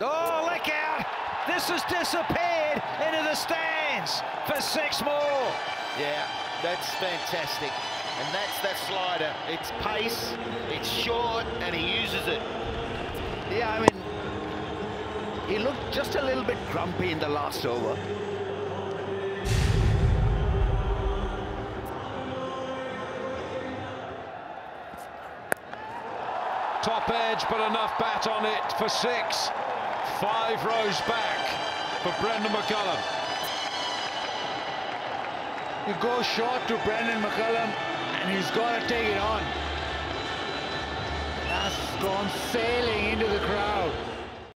Oh, look out! This has disappeared into the stands for six more. Yeah, that's fantastic. And that's that slider. It's pace, it's short, and he uses it. Yeah, I mean, he looked just a little bit grumpy in the last over. Top edge, but enough bat on it for six. Five rows back for Brendon McCullum. You go short to Brendon McCullum, and he's got to take it on. That's gone sailing into the.